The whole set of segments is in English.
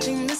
Touching the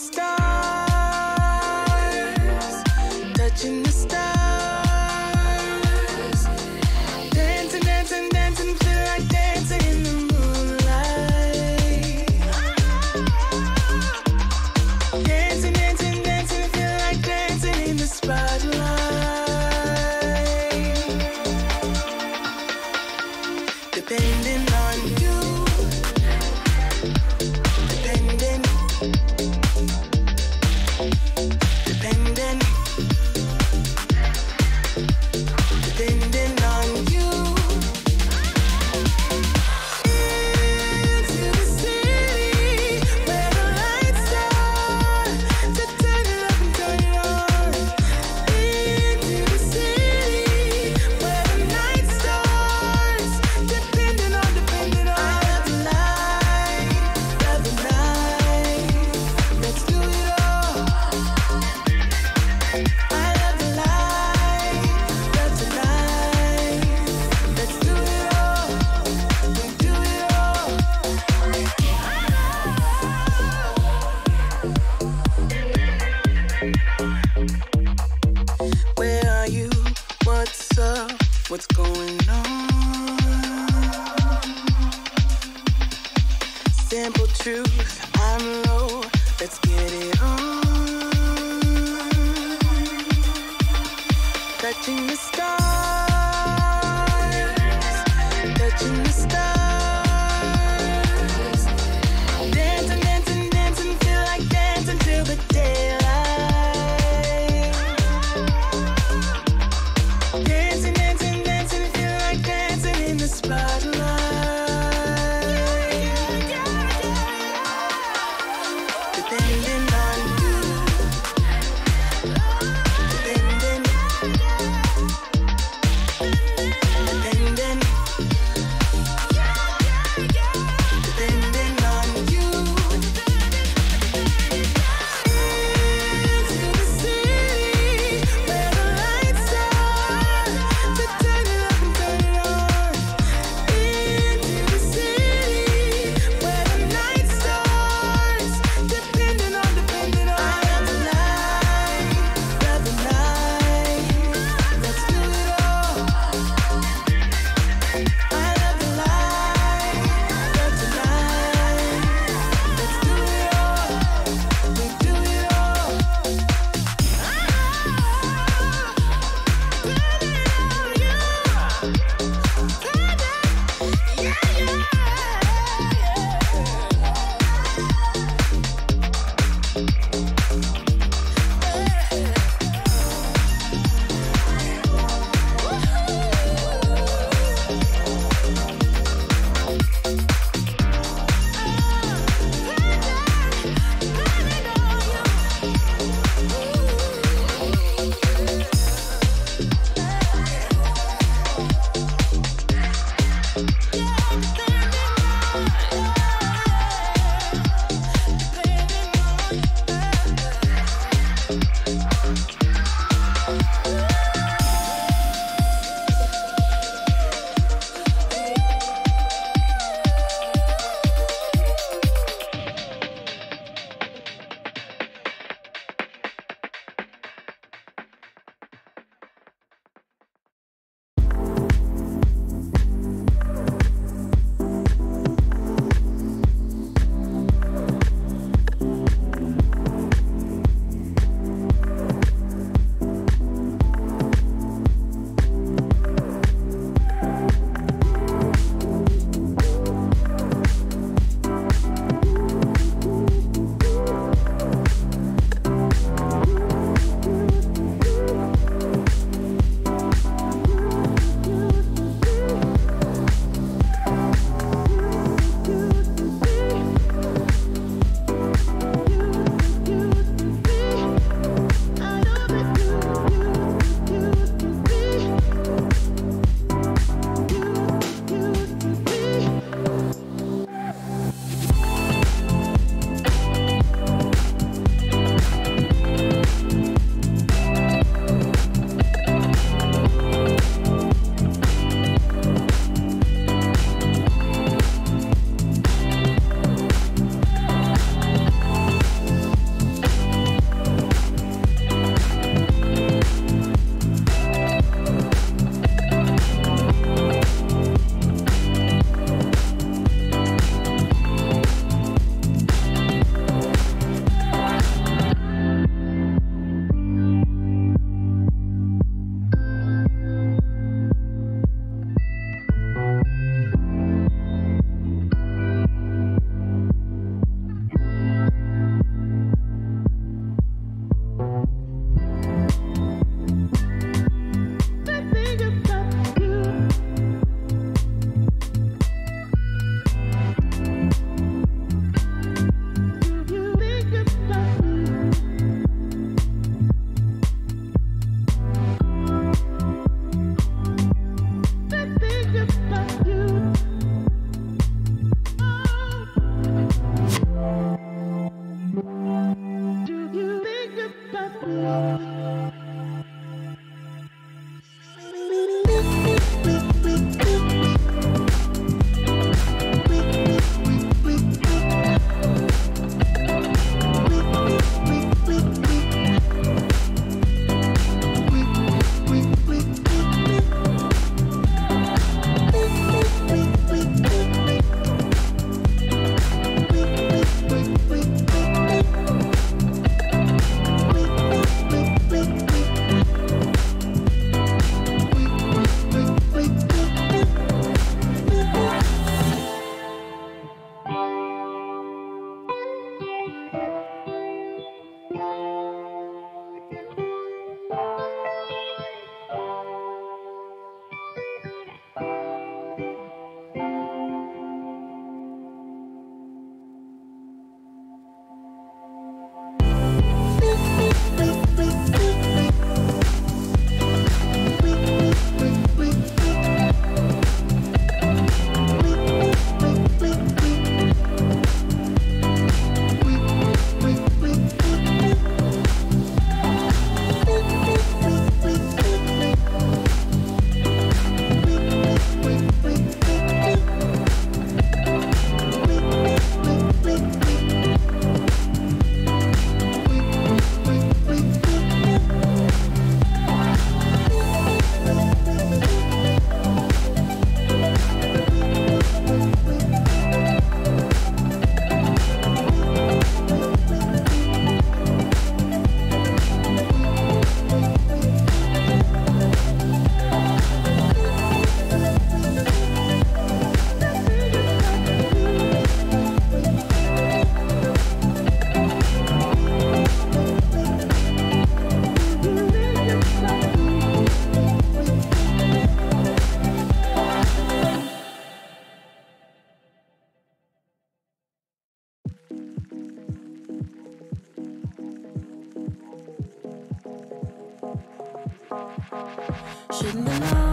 shouldn't have known.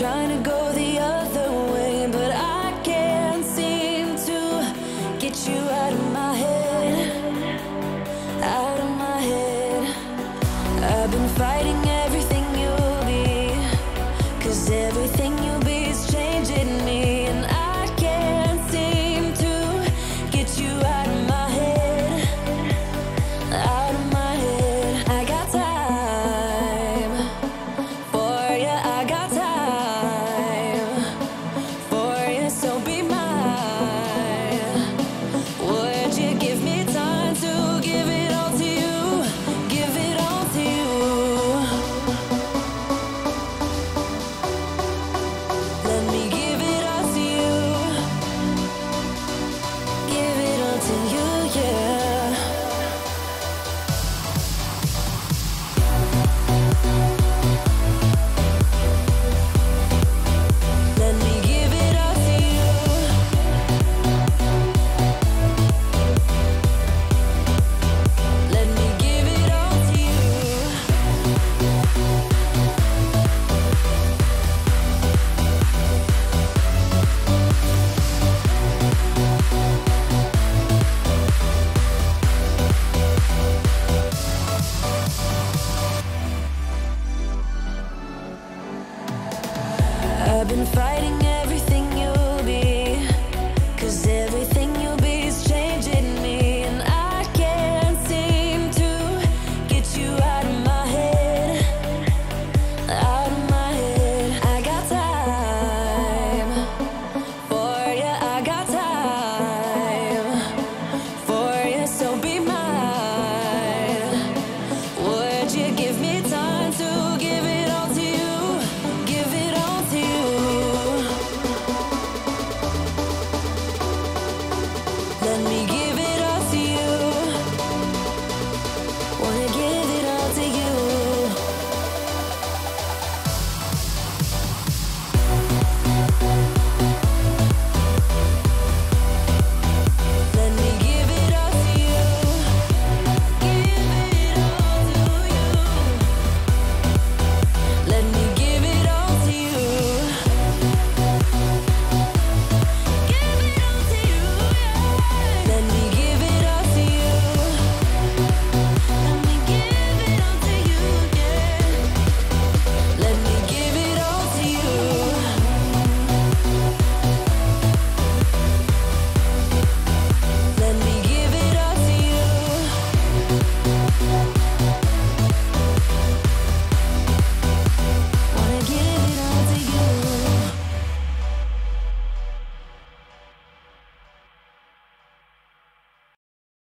trying to go